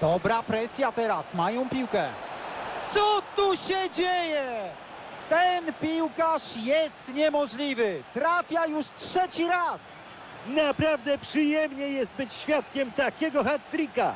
Dobra presja teraz, mają piłkę. Co tu się dzieje? Ten piłkarz jest niemożliwy. Trafia już trzeci raz. Naprawdę przyjemnie jest być świadkiem takiego hat-tricka.